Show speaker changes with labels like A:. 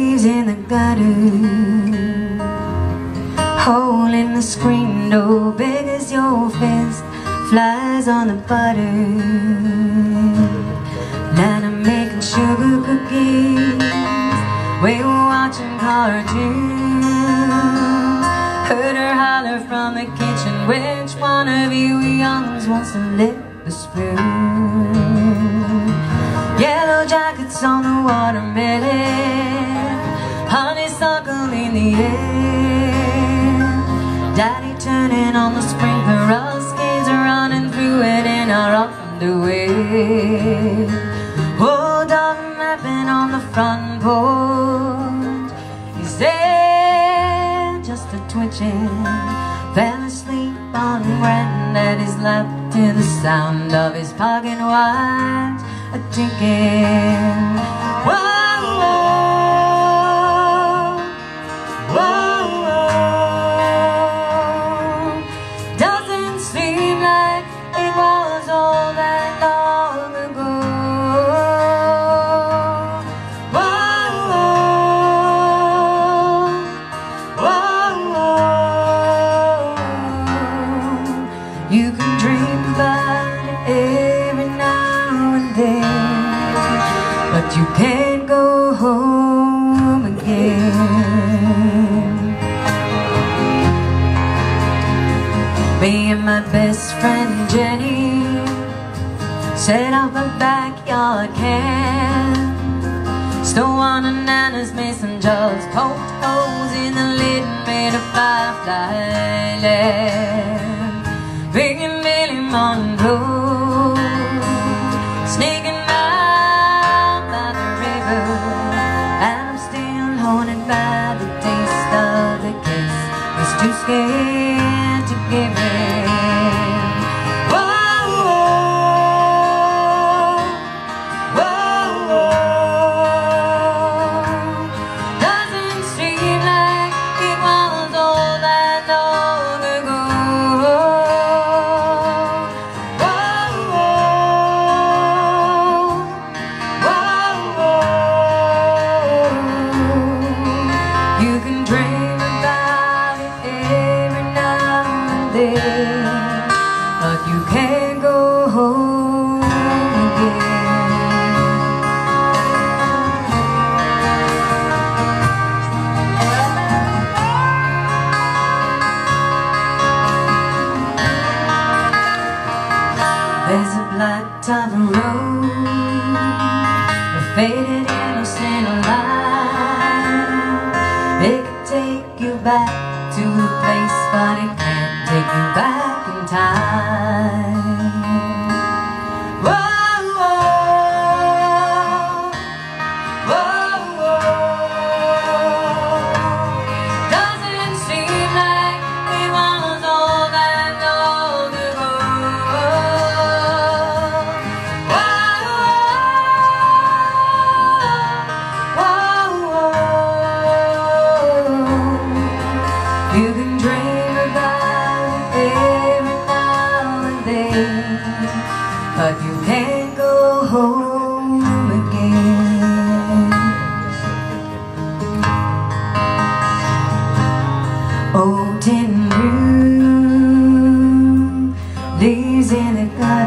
A: Leaves in the gutter Hole in the screen door Big as your fist Flies on the butter. Nana making sugar cookies. We were watching cartoons. Heard her holler from the kitchen. Which one of you youngs wants to lick the spoon? Daddy turning on the sprinkler Us kids running through it in our underwear Oh, dog mapping on the front porch. He's there just a twitching Fell asleep on granddaddy's lap To the sound of his pocket watch a but you can't go home again. Me and my best friend Jenny set up a backyard camp. Stole one of Nana's jars, poked holes in the lid, made a firefly scared to give in. You can't go home again. There's a black tavern road A faded innocent light It could take you back to a place But it can't take you back time but you can't go home again. Oh, Old tin room, leaves in the and